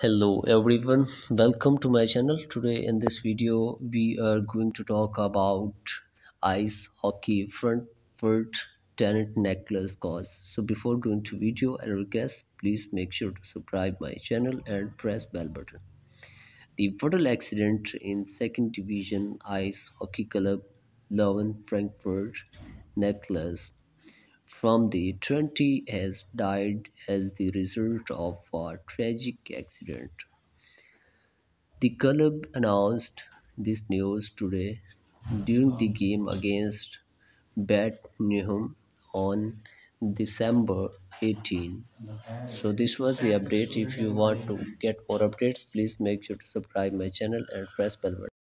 hello everyone. Welcome to my channel. Today in this video we are going to talk about ice hockey front foot tennis Niclas Kaus so before going to video and request please make sure to subscribe my channel and press bell button. The fatal accident in second division ice hockey club Löwen Frankfurt Niclas from the 20 has died as the result of a tragic accident. The club announced this news today during the game against Bad Nauheim on December 18. So this was the update. If you want to get more updates, please make sure to subscribe my channel and press bell button.